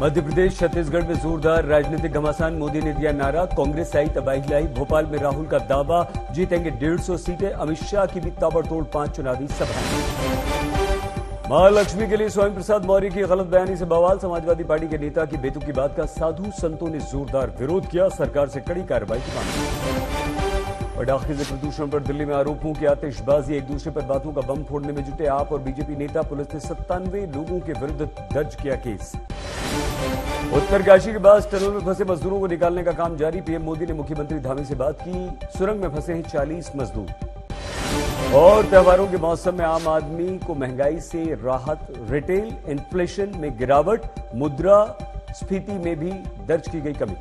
मध्य प्रदेश छत्तीसगढ़ में जोरदार राजनीतिक घमासान। मोदी ने दिया नारा। कांग्रेस आई, तबाही लाई। भोपाल में राहुल का दावा, जीतेंगे डेढ़ सौ सीटें। अमित शाह की भी ताबड़तोड़ पाँच चुनावी सभा। महालक्ष्मी के लिए स्वामी प्रसाद मौर्य की गलत बयानी से बवाल। समाजवादी पार्टी के नेता की बेतु की बात का साधु संतों ने जोरदार विरोध किया। सरकार से कड़ी कार्रवाई की मांग। पटाखे से प्रदूषण पर दिल्ली में आरोपों की आतिशबाजी। एक दूसरे पर बातों का बम फोड़ने में जुटे आप और बीजेपी नेता। पुलिस ने सत्तानवे लोगों के विरुद्ध दर्ज किया केस। उत्तरकाशी के बाद टनल में फंसे मजदूरों को निकालने का काम जारी। पीएम मोदी ने मुख्यमंत्री धामी से बात की। सुरंग में फंसे हैं चालीस मजदूर। और त्योहारों के मौसम में आम आदमी को महँगाई से राहत, रिटेल, इन्फ्लेशन में गिरावट, मुद्रा स्फीति में भी दर्ज की गई कमी।